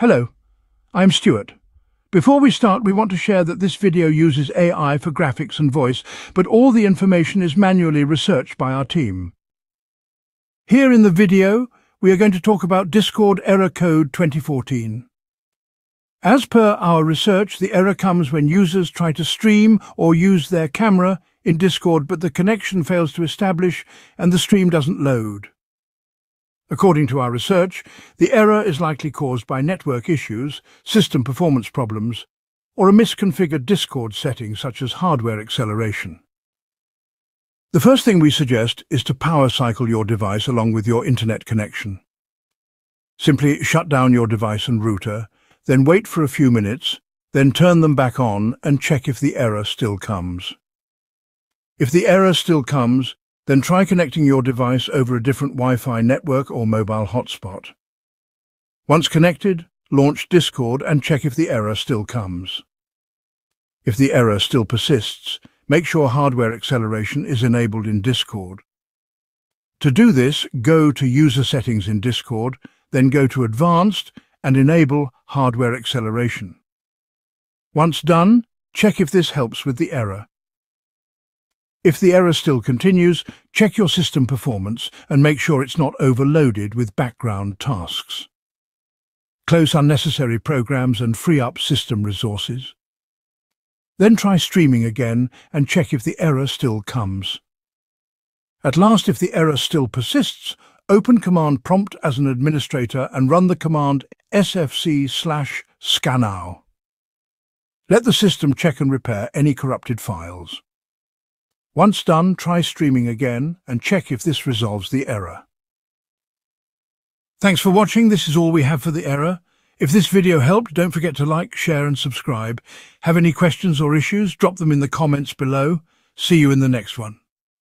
Hello, I'm Stuart. Before we start, we want to share that this video uses AI for graphics and voice, but all the information is manually researched by our team. Here in the video, we are going to talk about Discord Error Code 2014. As per our research, the error comes when users try to stream or use their camera in Discord, but the connection fails to establish and the stream doesn't load. According to our research, the error is likely caused by network issues, system performance problems, or a misconfigured Discord setting such as hardware acceleration. The first thing we suggest is to power cycle your device along with your internet connection. Simply shut down your device and router, then wait for a few minutes, then turn them back on and check if the error still comes. If the error still comes, then try connecting your device over a different Wi-Fi network or mobile hotspot. Once connected, launch Discord and check if the error still comes. If the error still persists, make sure hardware acceleration is enabled in Discord. To do this, go to User Settings in Discord, then go to Advanced and enable Hardware Acceleration. Once done, check if this helps with the error. If the error still continues, check your system performance and make sure it's not overloaded with background tasks. Close unnecessary programs and free up system resources. Then try streaming again and check if the error still comes. At last, if the error still persists, open Command Prompt as an administrator and run the command sfc slash scannow. Let the system check and repair any corrupted files. Once done, try streaming again and check if this resolves the error. Thanks for watching. This is all we have for the error. If this video helped, don't forget to like, share and subscribe. Have any questions or issues? Drop them in the comments below. See you in the next one.